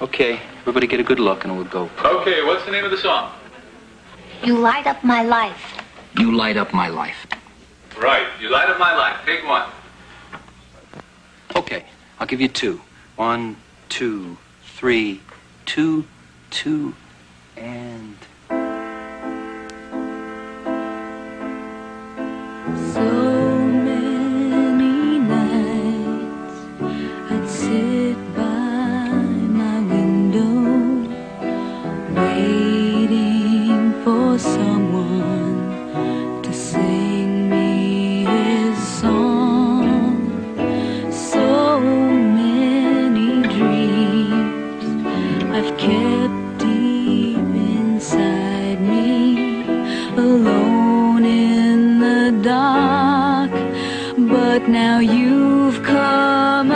Okay, everybody get a good look and we'll go. Okay, what's the name of the song? You light up my life. You light up my life. Right. You light up my life. Take one. Okay, I'll give you two. One, two, three, two, two, and. So I've kept deep inside me, alone in the dark. But now you've come